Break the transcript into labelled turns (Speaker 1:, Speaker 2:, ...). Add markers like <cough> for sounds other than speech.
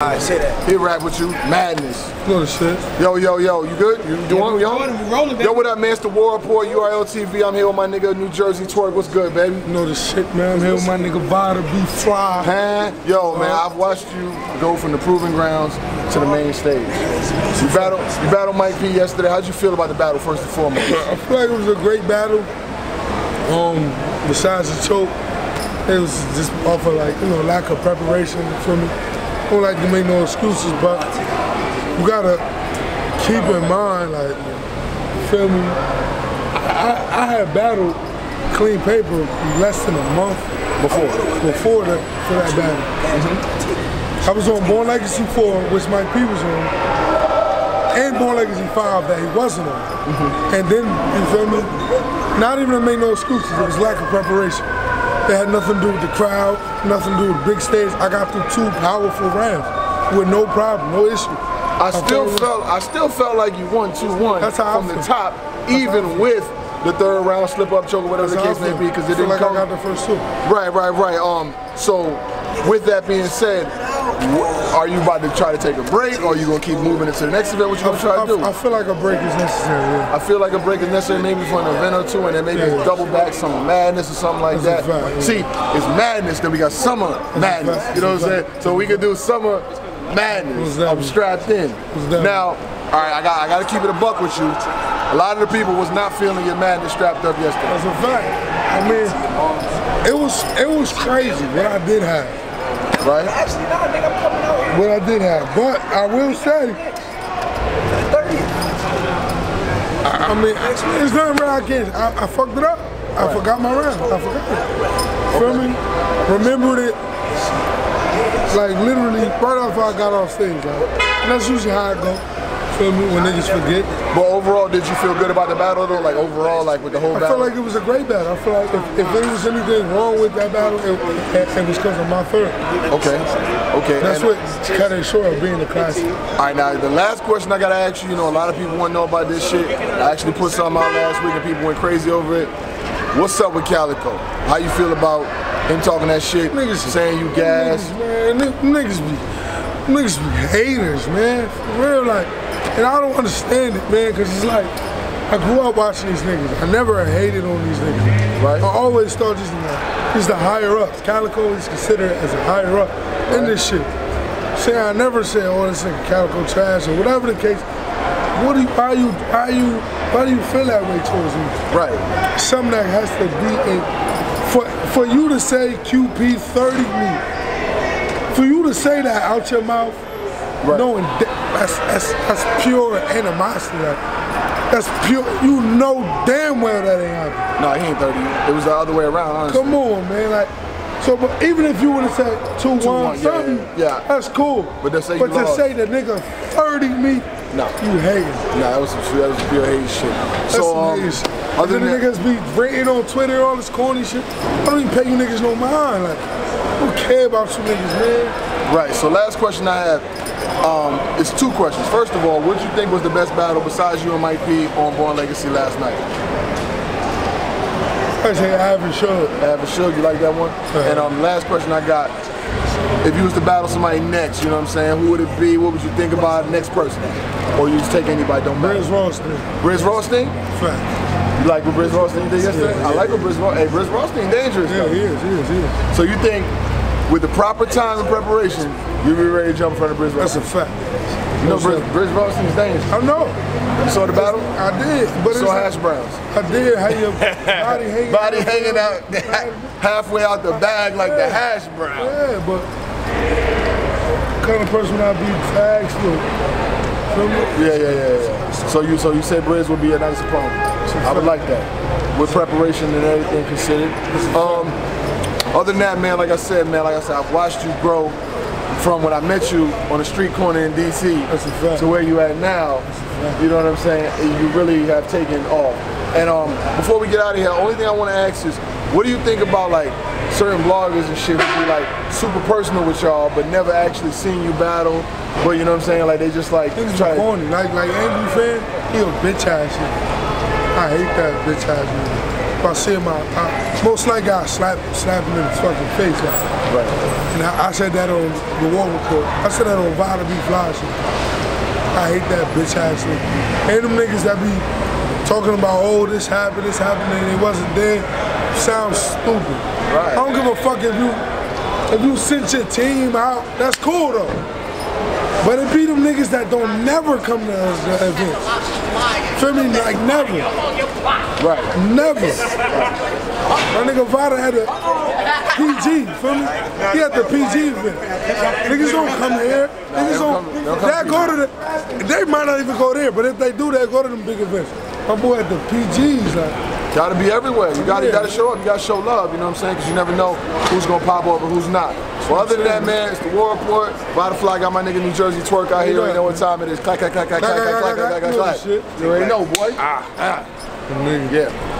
Speaker 1: Alright, say that.
Speaker 2: He rap with you, madness.
Speaker 3: Know the shit.
Speaker 2: Yo, yo, yo, you good? You doing?
Speaker 1: we
Speaker 2: yo?
Speaker 1: rolling, we rolling, baby.
Speaker 2: Yo, what up, man? It's the War Report, URL TV. I'm here with my nigga Nu Jerzey Twork. What's good, baby?
Speaker 3: Know the shit, man. I'm here with my nigga Vada B Fly.
Speaker 2: Huh? Yo, man, I've watched you go from the proving grounds to the main stage. You battled, you battled Mike P yesterday. How'd you feel about the battle, first and foremost?
Speaker 3: I feel like it was a great battle. Um, besides the choke, it was just off of like, you know, lack of preparation for me. I don't like to make no excuses, but you gotta keep in mind, like, feel me? I, I, I had battled clean paper less than a month before before the, for that battle. Mm-hmm. I was on Born Legacy 4, which Mike P was on, and Born Legacy 5 that he wasn't on. Mm-hmm. And then, you feel me? Not even to make no excuses, it was lack of preparation. It had nothing to do with the crowd, nothing to do with big stage. I got through two powerful rounds with no problem, no issue.
Speaker 2: I still felt, I still felt like you won 2-1
Speaker 3: That's how I
Speaker 2: from the top,
Speaker 3: That's I
Speaker 2: even with the third round slip up choke whatever the case
Speaker 3: I
Speaker 2: may be, because
Speaker 3: I
Speaker 2: it didn't
Speaker 3: like
Speaker 2: come.
Speaker 3: I got the first two.
Speaker 2: Right, right, right. Um, so with that being said, are you about to try to take a break, or are you gonna keep moving into the next event? What you gonna try
Speaker 3: I,
Speaker 2: to do?
Speaker 3: I feel like a break is necessary. Yeah.
Speaker 2: I feel like a break is necessary maybe for an event or two, and then maybe
Speaker 3: Yeah.
Speaker 2: double back some madness or something like
Speaker 3: That's
Speaker 2: that.
Speaker 3: fact, yeah.
Speaker 2: See, it's madness, then we got summer madness. You know what I'm saying? So we could do summer madness. I'm strapped in. Now, all right, I got I got to keep it a buck with you. A lot of the people was not feeling your madness strapped up yesterday.
Speaker 3: That's a fact. I mean, it was it was crazy what I did have.
Speaker 2: Right?
Speaker 1: Actually, no, nigga, I'm coming out here.
Speaker 3: What I did have. But I will say,
Speaker 1: 30th.
Speaker 3: I, I mean, there's nothing wrong against I, I fucked it up. I forgot my round. I forgot it. Feel me? Remembered it like literally right after I got off stage. Like, and that's usually how I go. Feel me? When niggas forget.
Speaker 2: But overall, did you feel good about the battle though? Like overall, like with the whole
Speaker 3: I
Speaker 2: battle?
Speaker 3: feel like it was a great battle. I feel like if, if there was anything wrong with that battle, it, it, it was because of my third.
Speaker 2: okay, okay.
Speaker 3: That's
Speaker 2: And-
Speaker 3: what cut it short of being a classic.
Speaker 2: All right, now the last question I gotta ask you, you know, a lot of people want to know about this shit. I actually put something out last week and people went crazy over it. What's up with Calicoe? How you feel about him talking that shit,
Speaker 3: Niggas
Speaker 2: saying you gas?
Speaker 3: Niggas, man, niggas be, niggas be haters, man. For real, like, and I don't understand it, man, because it's like, I grew up watching these niggas. I never hated on these niggas.
Speaker 2: Right.
Speaker 3: I always thought these niggas, these the higher ups. Calicoe is considered as a higher up in this shit. Say I never say, oh, this nigga Calicoe trash or whatever the case. What do you, why you, why you, why do you feel that way towards me?
Speaker 2: Right.
Speaker 3: something that has to be in for for you to say QP 30 me, for you to say that out your mouth,
Speaker 2: Right.
Speaker 3: knowing that, that's that's that's pure animosity. Like, that's pure. You know damn well that ain't happening.
Speaker 2: No, he ain't 30. It was the other way around, honestly.
Speaker 3: Come on, man. Like, so, but even if you would have said two
Speaker 2: 2-1, yeah, yeah, yeah.
Speaker 3: that's cool.
Speaker 2: But to say
Speaker 3: but to
Speaker 2: lost.
Speaker 3: say the nigga 30 me,
Speaker 2: No.
Speaker 3: you hating.
Speaker 2: Nah, that was some that was pure hate shit.
Speaker 3: That's
Speaker 2: so, um,
Speaker 3: niggas.
Speaker 2: other than
Speaker 3: niggas be ranting on Twitter, all this corny shit. I don't even pay you niggas no mind. Like, who care about you niggas, man?
Speaker 2: Right. So, last question I have. Um, it's two questions. First of all, what do you think was the best battle besides you and Mike P on Born Legacy last night?
Speaker 3: I say I haven't showed.
Speaker 2: Average you like that one? And um, last question I got, if you was to battle somebody next, you know what I'm saying, who would it be? What would you think about the next person? Or you just take anybody, don't matter.
Speaker 3: Brizz Rawsteen.
Speaker 2: Brizz Rawsteen?
Speaker 3: Fact.
Speaker 2: You like what Brizz Rawsteen did yesterday?
Speaker 3: Yeah,
Speaker 2: I like what Brizz Rawsteen, hey, Brizz Rawsteen dangerous
Speaker 3: Yeah,
Speaker 2: though.
Speaker 3: he is, he is, he is.
Speaker 2: So you think with the proper time and preparation, you'll be ready to jump in front of Brizz
Speaker 3: That's a fact.
Speaker 2: You know Brizz, Brizz Rawsteen's dangerous.
Speaker 3: I know.
Speaker 2: You saw the battle?
Speaker 3: I did, but
Speaker 2: You saw Hash Browns.
Speaker 3: I did. How your <laughs> body hanging
Speaker 2: Body
Speaker 3: out.
Speaker 2: hanging out halfway out the bag like the hash brown.
Speaker 3: Yeah, but kind of person I be. Feel me?
Speaker 2: Yeah, yeah, yeah, yeah. So you so you said Brizz would be a nice opponent. I would like that. With preparation and everything considered. Um, other than that, man, like I said, man, like I said, I've watched you grow from when I met you on the street corner in DC
Speaker 3: That's a fact.
Speaker 2: to where you at now. You know what I'm saying? You really have taken off. And um, before we get out of here, only thing I want to ask is, what do you think about like certain bloggers and shit who be like super personal with y'all, but never actually seen you battle? But you know what I'm saying? Like they just like
Speaker 3: Niggas
Speaker 2: try
Speaker 3: corny. Like, like Andrew fan, he a bitch ass nigga. I hate that bitch ass nigga. If I see him, I, I, most likely I slap, slap him in his fucking face. Like,
Speaker 2: Right.
Speaker 3: And I, I said that on the War Report. I said that on Vada B. Fly shit. I hate that bitch ass nigga. And them niggas that be talking about, oh, this happened, this happened, and it wasn't there, sounds stupid.
Speaker 2: Right.
Speaker 3: I don't give a fuck if you if you sent your team out, that's cool though. But it be them niggas that don't never come to the uh, events. Feel me? Like never.
Speaker 2: Right.
Speaker 3: Never. My nigga Vada had a PG, feel me? He had the PG event. Niggas don't come here. Niggas
Speaker 2: don't they don't come
Speaker 3: they
Speaker 2: to
Speaker 3: go to the, they might not even go there, but if they do, they go to them big events. My boy at the PGs, like,
Speaker 2: Gotta be everywhere. You gotta, you
Speaker 3: Yeah.
Speaker 2: gotta show up. You gotta show love. You know what I'm saying? Because you never know who's gonna pop up and who's not. Well, other than that, man, it's the War Report. Vada Fly got my nigga Nu Jerzey Twork out here. You already know what time it is. Clack, clack, clack, clack, clack, clack, clack, clack, clack, clack. You already know, boy. Ah, ah. Yeah.